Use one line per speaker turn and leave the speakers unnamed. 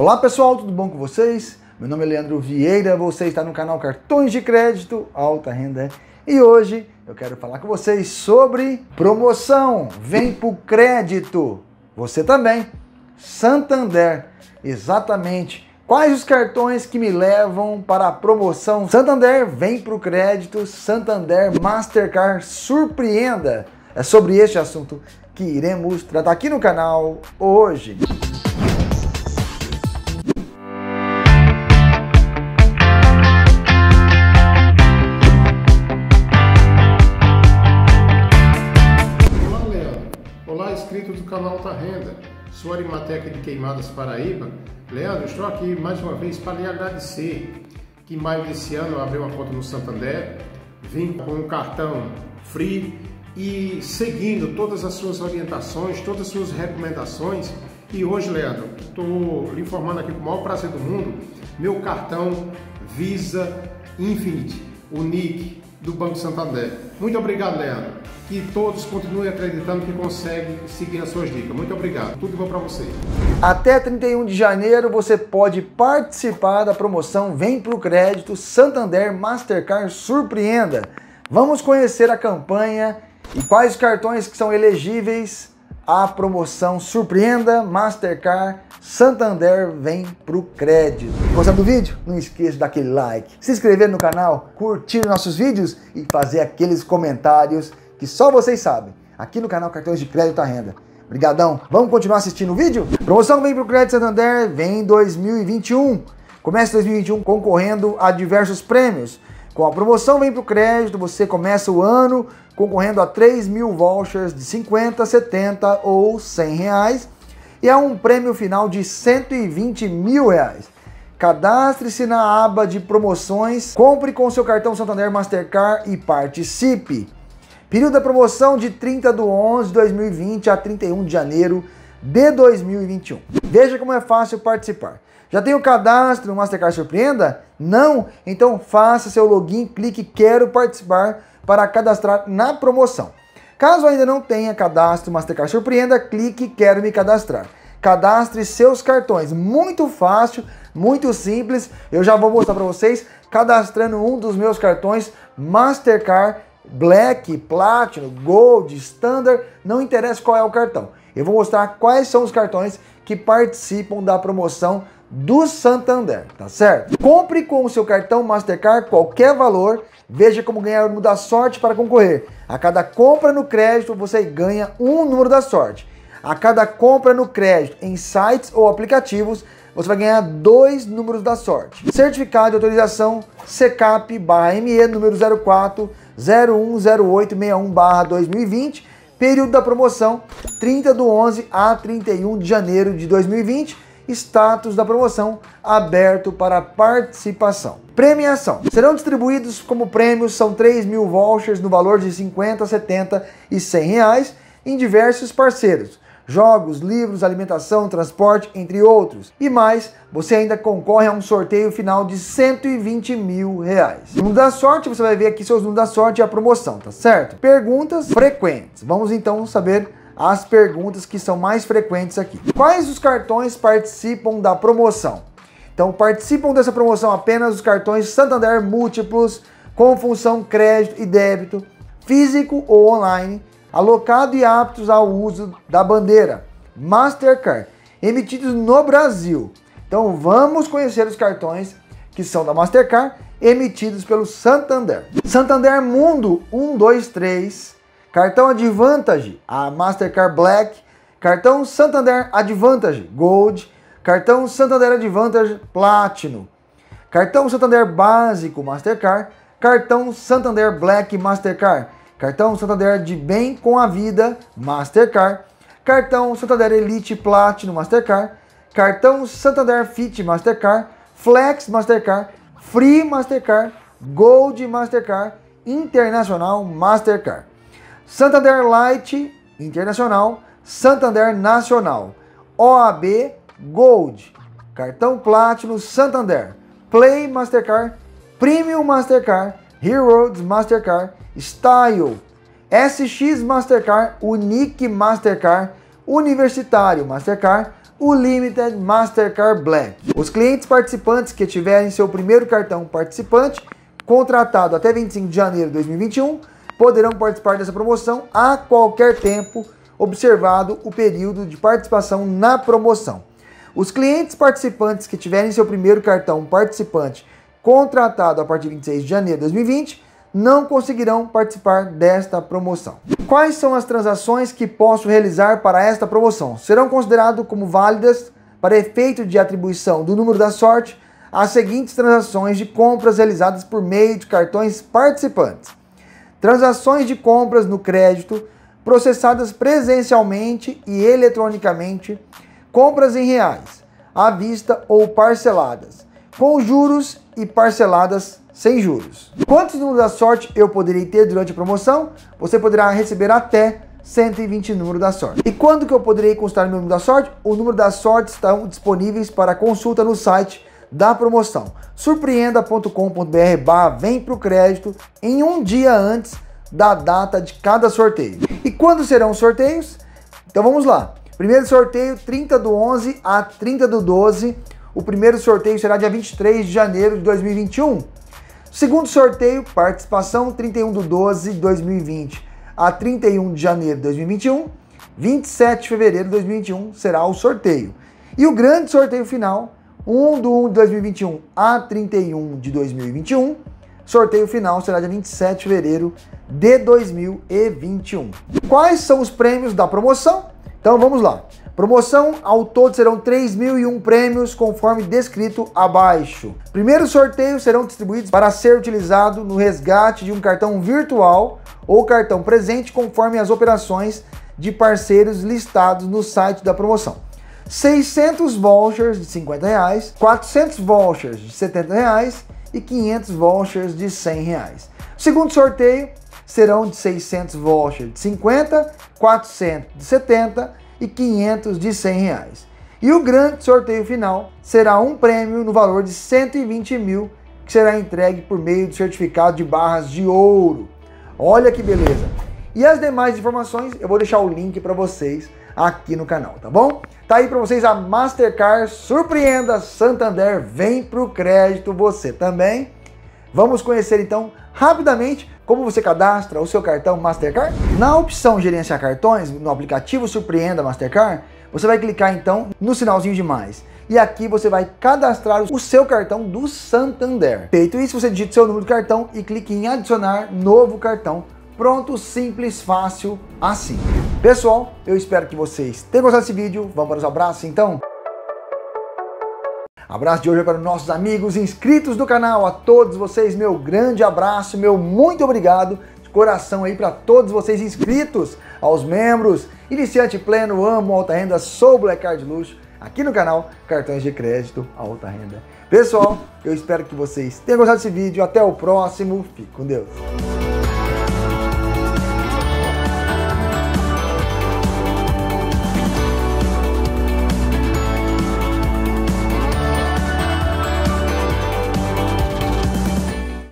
Olá pessoal, tudo bom com vocês? Meu nome é Leandro Vieira, você está no canal Cartões de Crédito Alta Renda e hoje eu quero falar com vocês sobre promoção. Vem pro crédito. Você também. Santander. Exatamente. Quais os cartões que me levam para a promoção? Santander vem pro crédito. Santander Mastercard surpreenda. É sobre este assunto que iremos tratar aqui no canal hoje.
Do canal Alta Renda. Sou Arimateca de Queimadas, Paraíba. Leandro, estou aqui mais uma vez para lhe agradecer que em maio desse ano eu abri uma conta no Santander, vim com um cartão free e seguindo todas as suas orientações, todas as suas recomendações. E hoje, Leandro, estou lhe informando aqui com o maior prazer do mundo, meu cartão Visa Infinite, o NIC do Banco Santander. Muito obrigado, Leandro que todos continuem acreditando que conseguem seguir as suas dicas. Muito obrigado. Tudo bom para você.
Até 31 de janeiro você pode participar da promoção Vem pro Crédito Santander Mastercard Surpreenda. Vamos conhecer a campanha e quais cartões que são elegíveis à promoção Surpreenda Mastercard Santander vem pro crédito. Gostou do vídeo? Não esqueça daquele like, se inscrever no canal, curtir nossos vídeos e fazer aqueles comentários que só vocês sabem, aqui no canal Cartões de Crédito à Renda. Obrigadão. Vamos continuar assistindo o vídeo? Promoção Vem pro Crédito Santander vem 2021. Começa 2021 concorrendo a diversos prêmios. Com a promoção Vem pro Crédito, você começa o ano concorrendo a 3 mil vouchers de 50, 70 ou 100 reais e a um prêmio final de 120 mil reais. Cadastre-se na aba de promoções, compre com seu cartão Santander Mastercard e participe. Período da promoção de 30 de 11 de 2020 a 31 de janeiro de 2021. Veja como é fácil participar. Já tem o cadastro no Mastercard Surpreenda? Não? Então faça seu login, clique Quero participar para cadastrar na promoção. Caso ainda não tenha cadastro Mastercard Surpreenda, clique Quero me cadastrar. Cadastre seus cartões. Muito fácil, muito simples. Eu já vou mostrar para vocês cadastrando um dos meus cartões Mastercard Black, Platinum, Gold, Standard, não interessa qual é o cartão. Eu vou mostrar quais são os cartões que participam da promoção do Santander, tá certo? Compre com o seu cartão Mastercard qualquer valor, veja como ganhar o número da sorte para concorrer. A cada compra no crédito você ganha um número da sorte. A cada compra no crédito em sites ou aplicativos você vai ganhar dois números da sorte. Certificado de autorização CCAP-ME número 04 010861-2020, período da promoção 30 do 11 a 31 de janeiro de 2020, status da promoção aberto para participação. Premiação. Serão distribuídos como prêmios, são 3 mil vouchers no valor de 50, 70 e 100 reais em diversos parceiros jogos, livros, alimentação, transporte, entre outros. E mais, você ainda concorre a um sorteio final de 120 mil reais. No da sorte, você vai ver aqui seus números da sorte e a promoção, tá certo? Perguntas frequentes. Vamos então saber as perguntas que são mais frequentes aqui. Quais os cartões participam da promoção? Então, participam dessa promoção apenas os cartões Santander múltiplos com função crédito e débito, físico ou online, alocado e aptos ao uso da bandeira Mastercard, emitidos no Brasil. Então vamos conhecer os cartões que são da Mastercard, emitidos pelo Santander. Santander Mundo 123, cartão Advantage, a Mastercard Black, cartão Santander Advantage Gold, cartão Santander Advantage Platinum, cartão Santander Básico Mastercard, cartão Santander Black Mastercard, cartão Santander de Bem com a Vida Mastercard, cartão Santander Elite Platinum Mastercard, cartão Santander Fit Mastercard, Flex Mastercard, Free Mastercard, Gold Mastercard, Internacional Mastercard, Santander Light Internacional, Santander Nacional, OAB Gold, cartão Platinum Santander, Play Mastercard, Premium Mastercard, Heroes Mastercard, Style, SX Mastercard, Unique Mastercard, Universitário Mastercard, o Limited Mastercard Black. Os clientes participantes que tiverem seu primeiro cartão participante contratado até 25 de janeiro de 2021 poderão participar dessa promoção a qualquer tempo, observado o período de participação na promoção. Os clientes participantes que tiverem seu primeiro cartão participante contratado a partir de 26 de janeiro de 2020 não conseguirão participar desta promoção. Quais são as transações que posso realizar para esta promoção? Serão consideradas como válidas para efeito de atribuição do número da sorte as seguintes transações de compras realizadas por meio de cartões participantes: transações de compras no crédito processadas presencialmente e eletronicamente, compras em reais, à vista ou parceladas, com juros e parceladas sem juros. Quantos números da sorte eu poderei ter durante a promoção? Você poderá receber até 120 números da sorte. E quando que eu poderei consultar o número da sorte? O número da sorte estão disponíveis para consulta no site da promoção. Surpreenda.com.br barra vem pro crédito em um dia antes da data de cada sorteio. E quando serão os sorteios? Então vamos lá. Primeiro sorteio 30 do 11 a 30 do 12. O primeiro sorteio será dia 23 de janeiro de 2021. Segundo sorteio, participação 31 de 12 de 2020 a 31 de janeiro de 2021. 27 de fevereiro de 2021 será o sorteio. E o grande sorteio final, 1 de 1 de 2021 a 31 de 2021. Sorteio final será dia 27 de fevereiro de 2021. Quais são os prêmios da promoção? Então vamos lá. Promoção ao todo serão 3.001 prêmios, conforme descrito abaixo. Primeiros sorteios serão distribuídos para ser utilizado no resgate de um cartão virtual ou cartão presente, conforme as operações de parceiros listados no site da promoção. 600 vouchers de 50 reais, 400 vouchers de 70 reais e 500 vouchers de 100 reais. segundo sorteio serão de 600 vouchers de 50, 400 de 70 e 500 de 100 reais. E o grande sorteio final será um prêmio no valor de 120 mil, que será entregue por meio do certificado de barras de ouro. Olha que beleza! E as demais informações eu vou deixar o link para vocês aqui no canal, tá bom? Tá aí para vocês a Mastercard Surpreenda Santander, vem pro crédito você também. Vamos conhecer então rapidamente como você cadastra o seu cartão Mastercard? Na opção Gerenciar Cartões, no aplicativo Surpreenda Mastercard, você vai clicar então no sinalzinho de mais. E aqui você vai cadastrar o seu cartão do Santander. Feito isso, você digita o seu número de cartão e clique em adicionar novo cartão. Pronto, simples, fácil, assim. Pessoal, eu espero que vocês tenham gostado desse vídeo. Vamos para os abraços então? Abraço de hoje é para os nossos amigos inscritos do canal, a todos vocês, meu grande abraço, meu muito obrigado de coração aí para todos vocês inscritos, aos membros, iniciante pleno, amo alta renda, sou Black Card Luxo, aqui no canal Cartões de Crédito Alta Renda. Pessoal, eu espero que vocês tenham gostado desse vídeo, até o próximo, fique com Deus.